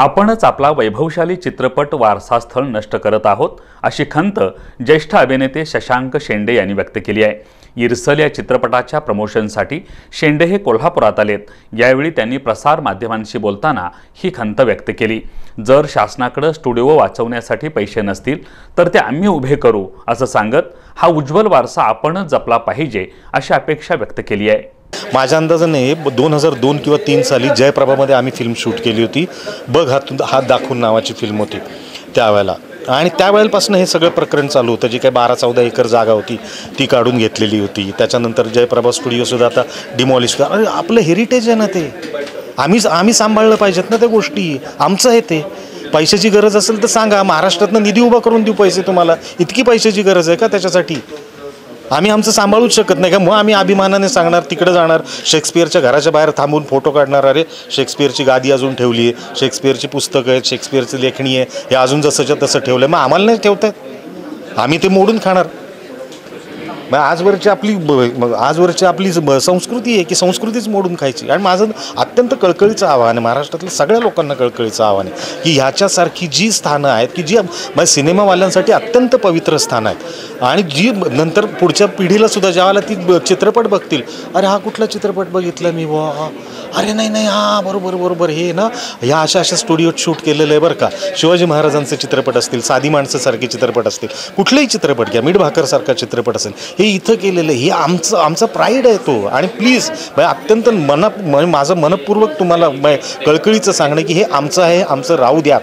आपणच आपला वैभवशाली चित्रपट वारसास्थळ नष्ट करत आहोत अशी खंत ज्येष्ठ अभिनेते शशांक शेंडे यांनी व्यक्त केली आहे. इरसल या चित्रपटाच्या प्रमोशनसाठी शेंडे हे कोल्हापुरात आलेत. यावेळी त्यांनी प्रसार माध्यमांशी बोलताना ही खंत व्यक्त केली. जर शासनाकडे स्टुडिओ वाचवण्यासाठी पैसे नसतील तर ते आम्ही उभे करू असं सांगत हा उज्ज्वल वारसा आपणच जपला पाहिजे अशी अपेक्षा व्यक्त केली आहे. माझ्या अंदाजाने दोन हजार दोन किंवा तीन साली जयप्रभामध्ये आम्ही फिल्म शूट केली होती. बघ हात हात दाखवून नावाची फिल्म होती त्यावेळेला. आणि त्यावेळेपासून हे सगळं प्रकरण चालू होतं. जी काही बारा चौदा एकर जागा होती ती काढून घेतलेली होती. त्याच्यानंतर जयप्रभा स्टुडिओसुद्धा आता डिमॉलिश अरे आपलं हेरिटेज आहे ना ते. आम्हीच आम्ही सांभाळलं पाहिजेत ना त्या गोष्टी. आमचं आहे ते. पैशाची गरज असेल तर सांगा. महाराष्ट्रातनं निधी उभा करून देऊ पैसे तुम्हाला. इतकी पैशाची गरज आहे का त्याच्यासाठी? आम्ही आमचं सांभाळूच शकत नाही. का मग आम्ही अभिमानाने सांगणार तिकडे जाणार शेक्सपियरच्या घराच्या बाहेर थांबून फोटो काढणार. अरे शेक्सपियरची गादी अजून ठेवली आहे शेक्सपियरची पुस्तकं आहेत शेक्सपियरची लेखणी आहे हे अजून जसंच्या तसं ठेवलं आहे मग आम्हाला नाही ठेवतात आम्ही ते मोडून खाणार. मग आजवरची आपली आजवरची आपली ब- संस्कृती आहे की संस्कृतीच मोडून खायची. आणि माझं अत्यंत कळकळीचं आव्हान आहे महाराष्ट्रातल्या सगळ्या लोकांना कळकळीचं आव्हान आहे की ह्याच्यासारखी जी स्थानं आहेत की जी म्हणजे सिनेमावाल्यांसाठी अत्यंत पवित्र स्थानं आहेत. आणि जी नंतर पुढच्या पिढीला सुद्धा ज्यावेळेला ती चित्रपट बघतील अरे हा कुठला चित्रपट बघितला मी वा अरे नाही नाही हा बरोबर बरोबर हे ना ह्या अशा अशा स्टुडिओत शूट केलेलं आहे बरं का. शिवाजी महाराजांचे चित्रपट असतील साधी माणसासारखे चित्रपट असतील कुठलेही चित्रपट घ्या मीठ भाकरसारखा चित्रपट असेल हे इथं केलेलं आहे. हे आमचं आमचा प्राईड आहे तो. आणि प्लीज अत्यंत मना माझं मनपूर्वक तुम्हाला कळकळीचं सांगणं की हे आमचं आहे आमचं राहू द्या.